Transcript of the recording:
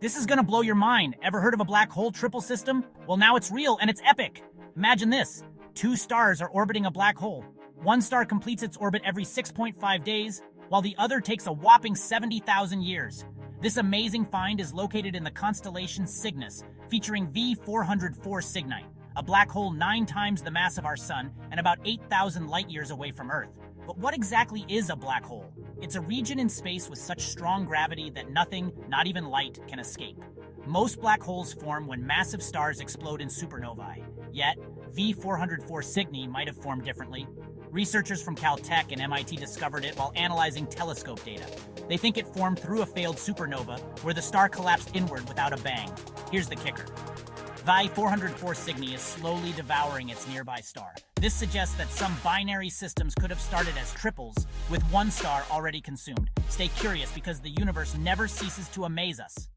This is gonna blow your mind. Ever heard of a black hole triple system? Well, now it's real and it's epic. Imagine this. Two stars are orbiting a black hole. One star completes its orbit every 6.5 days, while the other takes a whopping 70,000 years. This amazing find is located in the constellation Cygnus, featuring V404 Cygni, a black hole nine times the mass of our Sun and about 8,000 light years away from Earth. But what exactly is a black hole? It's a region in space with such strong gravity that nothing, not even light, can escape. Most black holes form when massive stars explode in supernovae. Yet, V404 Cygni might have formed differently. Researchers from Caltech and MIT discovered it while analyzing telescope data. They think it formed through a failed supernova where the star collapsed inward without a bang. Here's the kicker. V404 Cygni is slowly devouring its nearby star. This suggests that some binary systems could have started as triples, with one star already consumed. Stay curious because the universe never ceases to amaze us.